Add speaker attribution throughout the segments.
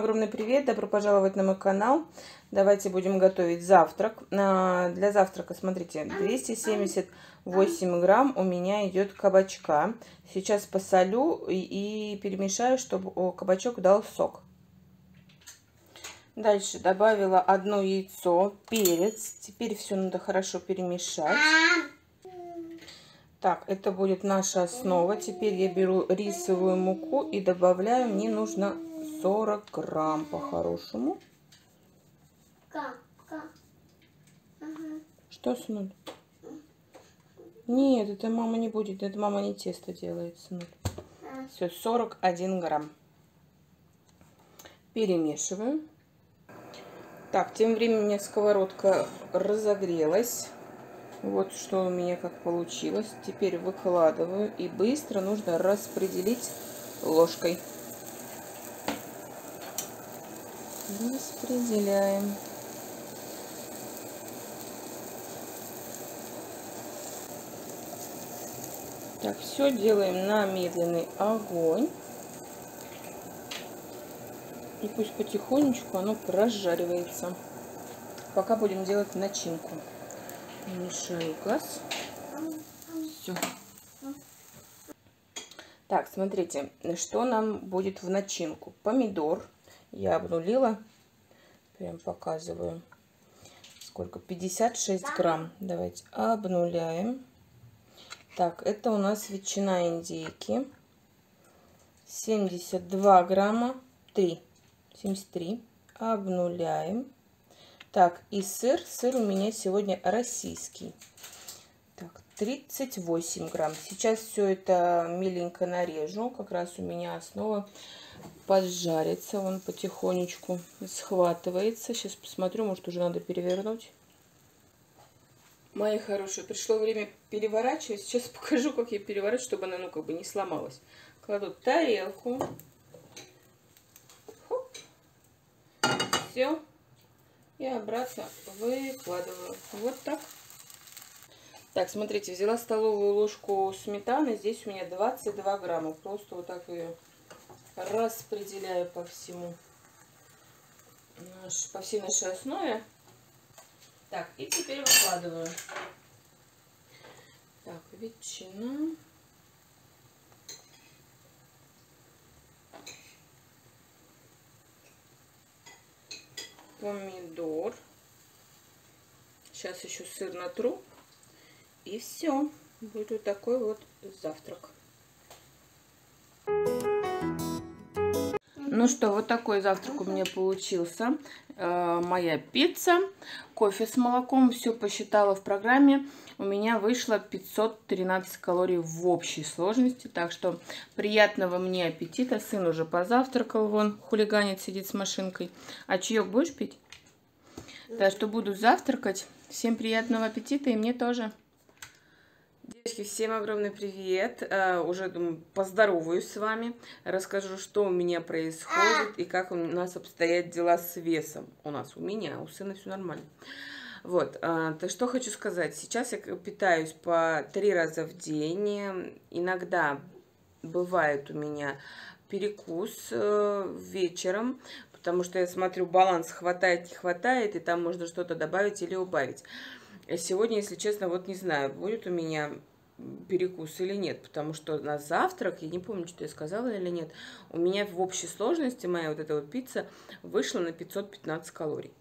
Speaker 1: Огромный привет, добро пожаловать на мой канал. Давайте будем готовить завтрак. А, для завтрака, смотрите, 278 грамм у меня идет кабачка. Сейчас посолю и перемешаю, чтобы кабачок дал сок. Дальше добавила одно яйцо, перец. Теперь все надо хорошо перемешать. Так, это будет наша основа. Теперь я беру рисовую муку и добавляю. Мне нужно 40 грамм по-хорошему. Что, сынуль? Нет, это мама не будет. Это мама не тесто делает, сынуль. Все, 41 грамм. Перемешиваю. Так, тем временем у меня сковородка разогрелась. Вот что у меня как получилось. Теперь выкладываю и быстро нужно распределить ложкой. Распределяем. Так, все делаем на медленный огонь. И пусть потихонечку оно прожаривается. Пока будем делать начинку. Мешаю газ. Все. Так, смотрите, что нам будет в начинку. Помидор я обнулила. Прям показываю. Сколько? 56 грамм. Давайте обнуляем. Так, это у нас ветчина индейки. 72 грамма. 3. 73. Обнуляем. Так, и сыр. Сыр у меня сегодня российский. Так, 38 грамм. Сейчас все это миленько нарежу. Как раз у меня основа поджарится. Он потихонечку схватывается. Сейчас посмотрю, может уже надо перевернуть. Мои хорошие, пришло время переворачивать. Сейчас покажу, как я переворачиваю, чтобы она, ну, как бы не сломалась. Кладу тарелку. Хоп. Все. И обратно выкладываю. Вот так. Так, смотрите, взяла столовую ложку сметаны. Здесь у меня 22 грамма. Просто вот так ее распределяю по всему, по всей нашей основе. Так, и теперь выкладываю. Так, ветчина. Помидор. Сейчас еще сыр натру. И все. Будет вот такой вот завтрак. Ну что, вот такой завтрак у меня получился. Э, моя пицца, кофе с молоком. Все посчитала в программе. У меня вышло 513 калорий в общей сложности. Так что приятного мне аппетита. Сын уже позавтракал, вон хулиганит, сидит с машинкой. А чаек будешь пить? Так что буду завтракать. Всем приятного аппетита и мне тоже. Девочки, всем огромный привет. Uh, уже думаю, поздороваюсь с вами. Расскажу, что у меня происходит и как у нас обстоят дела с весом. У нас, у меня, у сына все нормально. Вот, uh, то что хочу сказать. Сейчас я питаюсь по три раза в день. Иногда бывает у меня перекус uh, вечером, потому что я смотрю, баланс хватает, не хватает, и там можно что-то добавить или убавить. Сегодня, если честно, вот не знаю, будет у меня перекус или нет, потому что на завтрак, я не помню, что я сказала или нет, у меня в общей сложности моя вот эта вот пицца вышла на 515 калорий.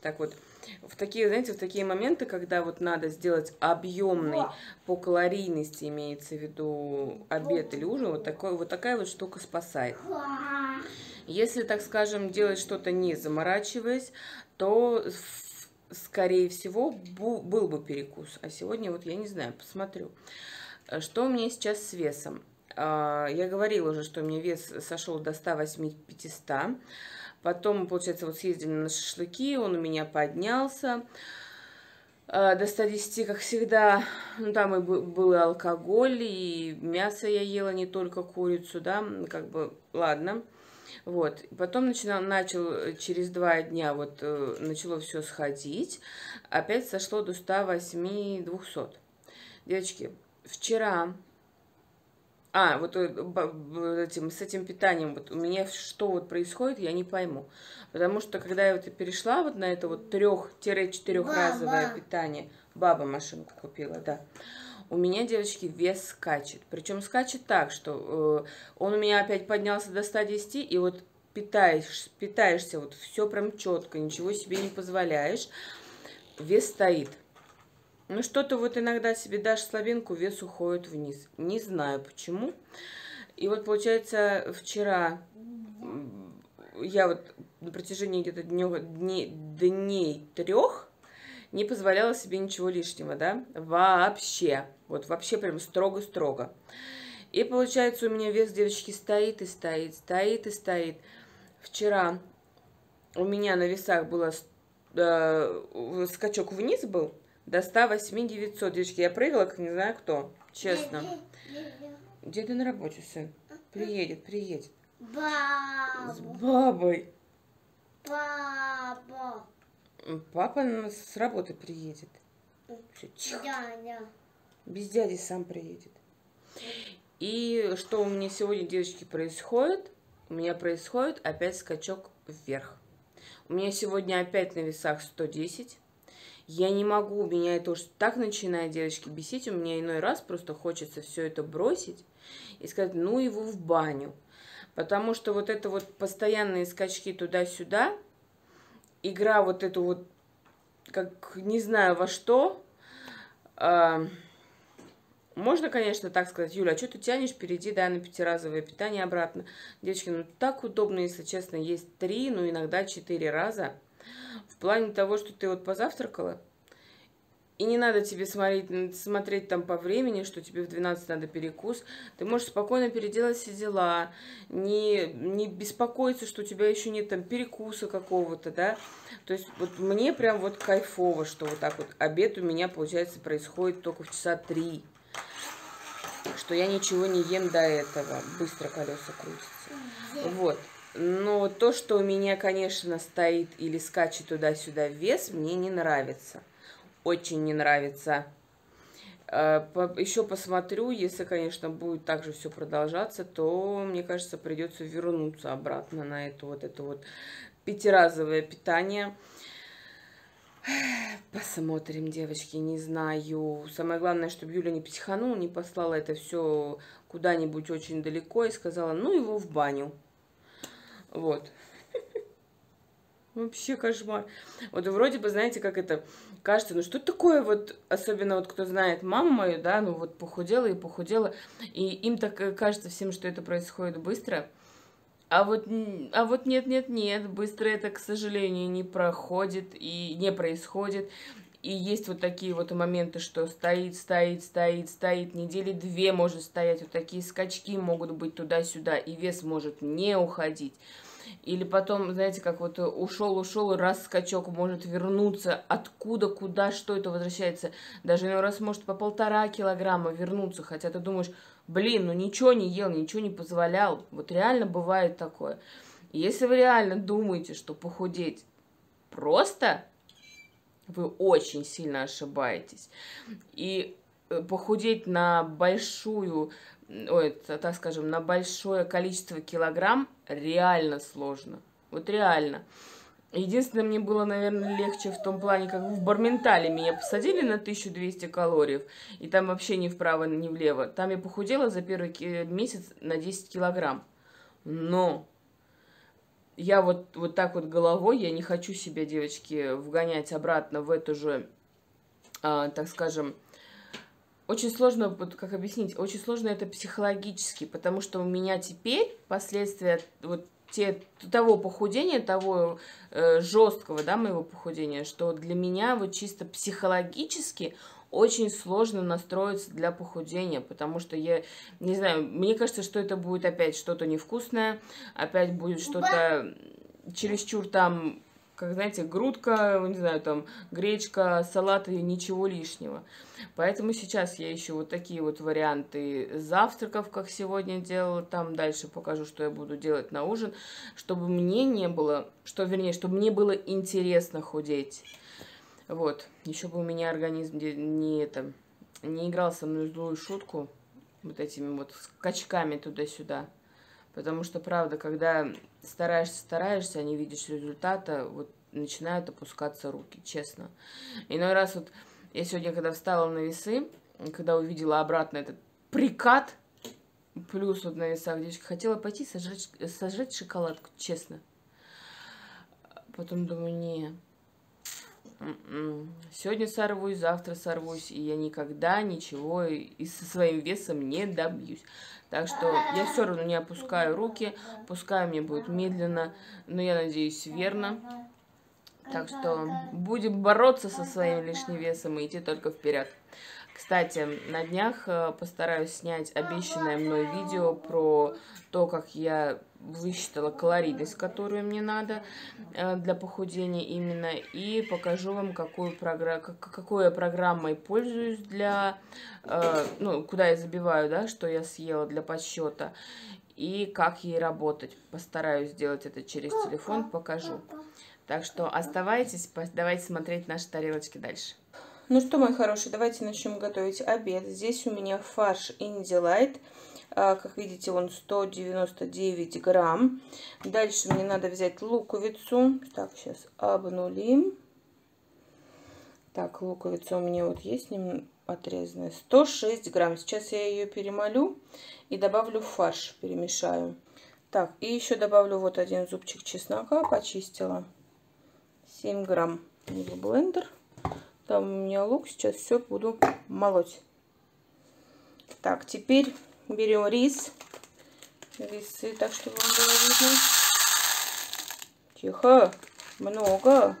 Speaker 1: Так вот, в такие, знаете, в такие моменты, когда вот надо сделать объемный по калорийности, имеется в виду обед или ужин, вот, такой, вот такая вот штука спасает. Если, так скажем, делать что-то не заморачиваясь, то скорее всего, был бы перекус. А сегодня вот я не знаю, посмотрю. Э, что у меня сейчас с весом? А, я говорила уже, что у меня вес сошел до 108-500. Потом, получается, вот съездили на шашлыки, он у меня поднялся э, до 110, как всегда. Ну, там и был и алкоголь, и мясо я ела, не только курицу, да, как бы, ладно. Вот. Потом начинал, начал э, через два дня, вот э, начало все сходить. Опять сошло до 108 200. Девочки, вчера А, вот э, этим, с этим питанием, вот у меня что вот происходит, я не пойму. Потому что когда я вот перешла вот на это вот трех-четырехразовое питание, баба машинку купила, да, у меня, девочки, вес скачет. Причем скачет так, что э, он у меня опять поднялся до 110, и вот питаешь, питаешься, вот все прям четко, ничего себе не позволяешь, вес стоит. Ну, что-то вот иногда себе дашь слабинку, вес уходит вниз. Не знаю почему. И вот, получается, вчера я вот на протяжении где-то дней, дней трех не позволяла себе ничего лишнего, да, вообще, вот вообще прям строго-строго. И получается, у меня вес девочки стоит и стоит, стоит и стоит. Вчера у меня на весах было э, скачок вниз был до 108 900. Девочки, я прыгала, как не знаю кто, честно. Деда на работе, сын. Приедет, приедет.
Speaker 2: Бабу.
Speaker 1: С бабой.
Speaker 2: Папа.
Speaker 1: Папа с работы приедет.
Speaker 2: Дядя.
Speaker 1: Без дяди сам приедет. И что у меня сегодня, девочки, происходит? У меня происходит опять скачок вверх. У меня сегодня опять на весах 110. Я не могу, меня это уж так начинает, девочки, бесить. У меня иной раз просто хочется все это бросить и сказать, ну его в баню. Потому что вот это вот постоянные скачки туда-сюда, игра вот эту вот, как не знаю во что, э, можно, конечно, так сказать, Юля, а что ты тянешь, перейди, да, на пятиразовое питание обратно. Девочки, ну так удобно, если честно, есть три, ну иногда четыре раза. В плане того, что ты вот позавтракала, и не надо тебе смотреть, смотреть там по времени, что тебе в 12 надо перекус. Ты можешь спокойно переделать все дела, не, не беспокоиться, что у тебя еще нет там перекуса какого-то, да. То есть вот мне прям вот кайфово, что вот так вот обед у меня, получается, происходит только в часа три. Что я ничего не ем до этого. Быстро колеса крутятся. Вот. Но то, что у меня, конечно, стоит или скачет туда-сюда вес, мне не нравится очень не нравится. Э, Еще посмотрю, если, конечно, будет также все продолжаться, то, мне кажется, придется вернуться обратно на это вот это вот пятиразовое питание. Посмотрим, девочки, не знаю. Самое главное, чтобы Юля не психанула, не послала это все куда-нибудь очень далеко и сказала, ну его в баню. Вот. Вообще кошмар. Вот вроде бы, знаете, как это кажется, ну что такое вот, особенно вот кто знает маму мою, да, ну вот похудела и похудела, и им так э, кажется всем, что это происходит быстро. А вот, а вот нет, нет, нет, быстро это, к сожалению, не проходит и не происходит. И есть вот такие вот моменты, что стоит, стоит, стоит, стоит, недели две может стоять, вот такие скачки могут быть туда-сюда, и вес может не уходить. Или потом, знаете, как вот ушел, ушел, раз скачок может вернуться, откуда, куда, что это возвращается. Даже иной раз может по полтора килограмма вернуться, хотя ты думаешь, блин, ну ничего не ел, ничего не позволял. Вот реально бывает такое. Если вы реально думаете, что похудеть просто, вы очень сильно ошибаетесь. И э, похудеть на большую ой, так скажем, на большое количество килограмм реально сложно. Вот реально. Единственное, мне было, наверное, легче в том плане, как в Барментале меня посадили на 1200 калорий, и там вообще ни вправо, ни влево. Там я похудела за первый месяц на 10 килограмм. Но я вот, вот так вот головой, я не хочу себя, девочки, вгонять обратно в эту же, а, так скажем, очень сложно, вот как объяснить, очень сложно это психологически, потому что у меня теперь последствия вот те, того похудения, того э, жесткого, да, моего похудения, что для меня вот чисто психологически очень сложно настроиться для похудения, потому что я, не знаю, мне кажется, что это будет опять что-то невкусное, опять будет что-то чересчур там как, знаете, грудка, не знаю, там, гречка, салат и ничего лишнего. Поэтому сейчас я ищу вот такие вот варианты завтраков, как сегодня делала. Там дальше покажу, что я буду делать на ужин, чтобы мне не было, что, вернее, чтобы мне было интересно худеть. Вот, еще бы у меня организм не, это, не играл со мной злую шутку,
Speaker 3: вот этими вот скачками туда-сюда. Потому что, правда, когда стараешься, стараешься, а не видишь результата, вот начинают опускаться руки, честно. Иной раз вот я сегодня, когда встала на весы, когда увидела обратно этот прикат, плюс вот на весах девочка, хотела пойти сожрать, сожрать шоколадку, честно. Потом думаю, не, сегодня сорвусь, завтра сорвусь, и я никогда ничего и со своим весом не добьюсь. Так что я все равно не опускаю руки, пускай мне будет медленно, но я надеюсь верно. Так что будем бороться со своим лишним весом и идти только вперед. Кстати, на днях э, постараюсь снять обещанное мной видео про то, как я высчитала калорийность, которую мне надо э, для похудения именно, и покажу вам, какую программу, какой я программой пользуюсь для, э, ну, куда я забиваю, да, что я съела для подсчета, и как ей работать. Постараюсь сделать это через телефон, покажу. Так что оставайтесь, давайте смотреть наши тарелочки дальше.
Speaker 1: Ну что, мои хорошие, давайте начнем готовить обед. Здесь у меня фарш Инди Лайт. Как видите, он 199 грамм. Дальше мне надо взять луковицу. Так, сейчас обнулим. Так, луковица у меня вот есть отрезанная. 106 грамм. Сейчас я ее перемолю и добавлю в фарш, перемешаю. Так, и еще добавлю вот один зубчик чеснока, почистила. 7 грамм в блендер. Там у меня лук, сейчас все буду молоть. Так, теперь берем рис. Весы, так, чтобы вам было видно. Тихо, много.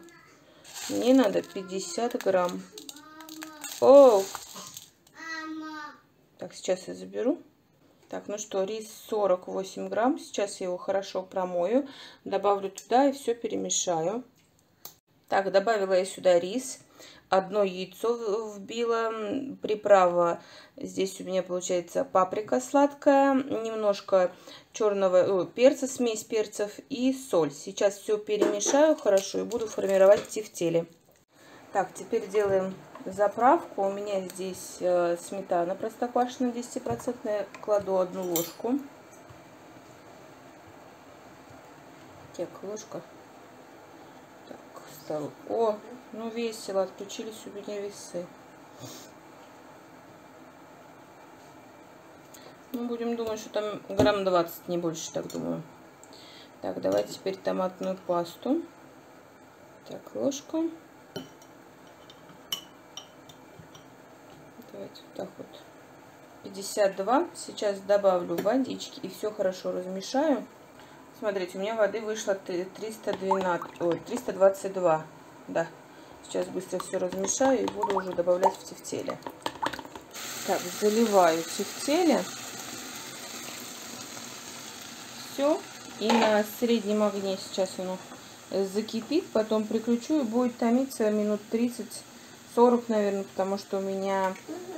Speaker 1: Мне надо 50 грамм. О! Так, сейчас я заберу. Так, ну что, рис 48 грамм. Сейчас я его хорошо промою. Добавлю туда и все перемешаю. Так, добавила я сюда рис. Одно яйцо вбила. Приправа здесь у меня получается паприка сладкая. Немножко черного о, перца, смесь перцев и соль. Сейчас все перемешаю хорошо и буду формировать тефтели. Так, теперь делаем заправку. У меня здесь э, сметана простоквашино 10%. Кладу одну ложку. Так, ложка стал. О, ну весело, отключились у меня весы. Ну, будем думать, что там грамм 20, не больше, так думаю. Так, давайте теперь томатную пасту. Так, ложка. Давайте вот так вот. 52. Сейчас добавлю водички и все хорошо размешаю. Смотрите, у меня воды вышло 312, ой, 322. Да. Сейчас быстро все размешаю и буду уже добавлять в тефтели. Так, заливаю тефтели. Все. И на среднем огне сейчас оно закипит. Потом приключу и будет томиться минут 30-40, наверное, потому что у меня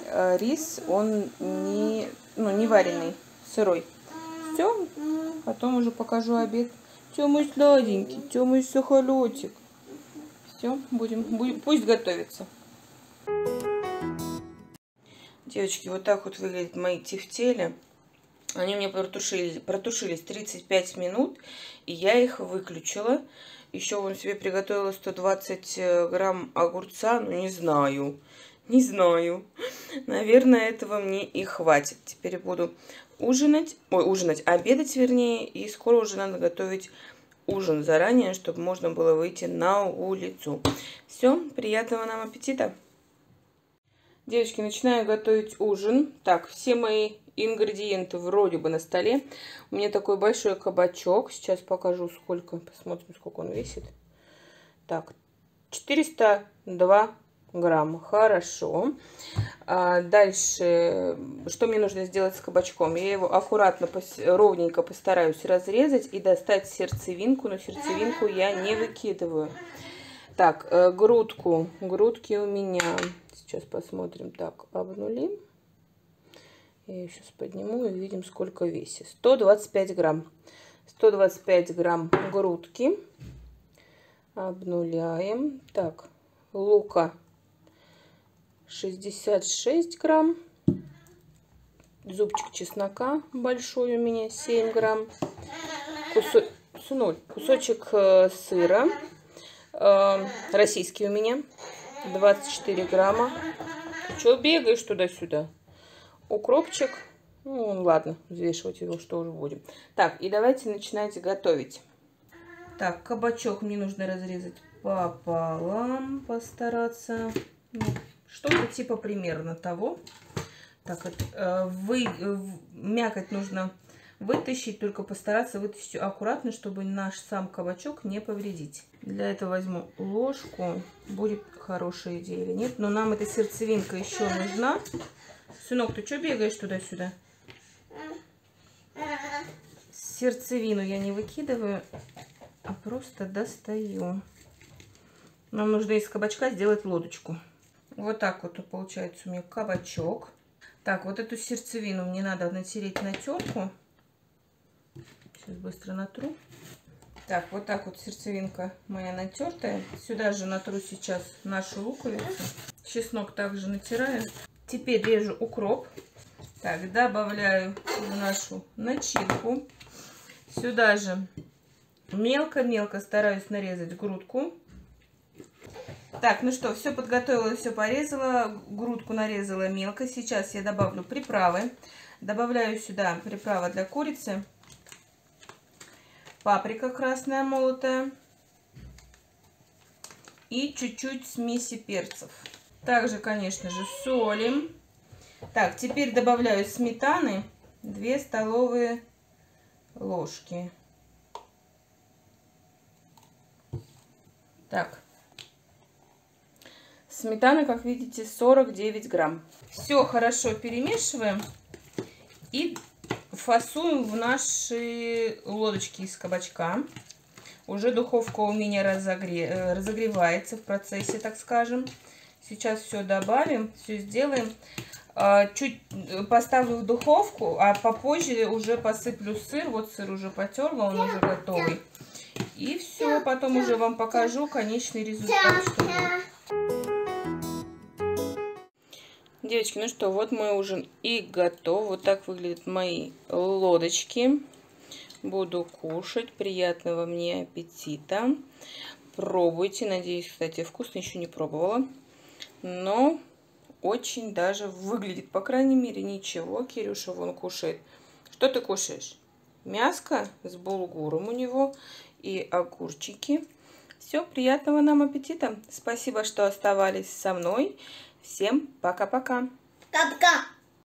Speaker 1: э, рис, он не, ну, не вареный, сырой. Все, Потом уже покажу обед. Мой сладенький, все, мой сахолетик. Все, будем, будем, пусть готовится. Девочки, вот так вот выглядят мои тефтели. Они у меня протушились, протушились 35 минут, и я их выключила. Еще вон себе приготовила 120 э, грамм огурца, ну не знаю, не знаю. Наверное, этого мне и хватит. Теперь буду ужинать, ой, ужинать, обедать вернее, и скоро уже надо готовить ужин заранее, чтобы можно было выйти на улицу. Все, приятного нам аппетита! Девочки, начинаю готовить ужин. Так, все мои ингредиенты вроде бы на столе. У меня такой большой кабачок. Сейчас покажу, сколько. Посмотрим, сколько он весит. Так, 402 грамм. Хорошо. А дальше, что мне нужно сделать с кабачком? Я его аккуратно, ровненько постараюсь разрезать и достать сердцевинку, но сердцевинку я не выкидываю. Так, э, грудку. Грудки у меня, сейчас посмотрим, так, обнулим. Я ее сейчас подниму и видим, сколько весит. 125 грамм. 125 грамм грудки. Обнуляем. Так, лука 66 грамм. зубчик чеснока большой у меня, 7 грамм. Кусо... Сынуль, кусочек э, сыра, э, российский у меня, 24 грамма. Ты что бегаешь туда-сюда? Укропчик. Ну, ладно, взвешивать его что уже будем. Так, и давайте начинать готовить. Так, кабачок мне нужно разрезать пополам, постараться. Ну, Что-то типа примерно того. Так, вот, э, вы, э, мякоть нужно вытащить, только постараться вытащить аккуратно, чтобы наш сам кабачок не повредить. Для этого возьму ложку. Будет хорошая идея или нет. Но нам эта сердцевинка еще нужна. Сынок, ты что бегаешь туда-сюда? Сердцевину я не выкидываю, а просто достаю. Нам нужно из кабачка сделать лодочку. Вот так вот получается у меня кабачок. Так, вот эту сердцевину мне надо натереть на терку. Сейчас быстро натру. Так, вот так вот сердцевинка моя натертая. Сюда же натру сейчас нашу луковицу. Чеснок также натираю. Теперь режу укроп. Так, добавляю в нашу начинку. Сюда же мелко-мелко стараюсь нарезать грудку. Так, ну что, все подготовила, все порезала, грудку нарезала мелко. Сейчас я добавлю приправы. Добавляю сюда приправа для курицы. Паприка красная молотая. И чуть-чуть смеси перцев. Также, конечно же, солим. Так, теперь добавляю сметаны. 2 столовые ложки. Так. Сметана, как видите, 49 грамм. Все хорошо перемешиваем и фасуем в наши лодочки из кабачка. Уже духовка у меня разогре... Э, разогревается в процессе, так скажем. Сейчас все добавим, все сделаем. А, чуть э, поставлю в духовку, а попозже уже посыплю сыр. Вот сыр уже потерла, он уже готовый. И все, потом уже вам покажу конечный результат. Девочки, ну что, вот мой ужин и готов. Вот так выглядят мои лодочки. Буду кушать. Приятного мне аппетита. Пробуйте. Надеюсь, кстати, вкусно. Еще не пробовала. Но очень даже выглядит, по крайней мере, ничего. Кирюша вон кушает. Что ты кушаешь? Мяско с булгуром у него и огурчики. Все, приятного нам аппетита. Спасибо, что оставались со мной. Всем пока-пока.
Speaker 4: Пока-пока.